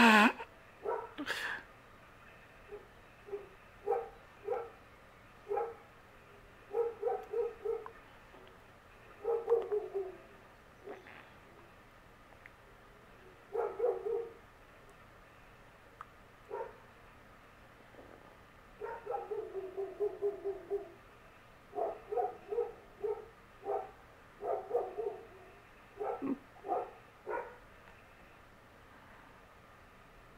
Uh-huh.